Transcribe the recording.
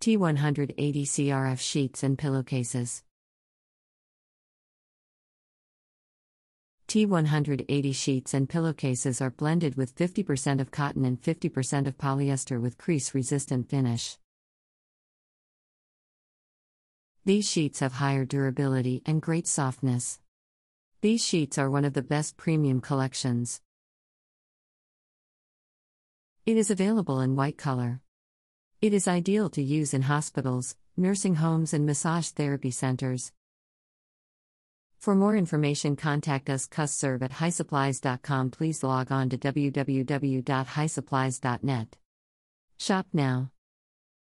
T180 CRF sheets and pillowcases. T180 sheets and pillowcases are blended with 50% of cotton and 50% of polyester with crease resistant finish. These sheets have higher durability and great softness. These sheets are one of the best premium collections. It is available in white color. It is ideal to use in hospitals, nursing homes, and massage therapy centers. For more information, contact us custserv at hysupplies.com. Please log on to www.hysupplies.net. Shop now.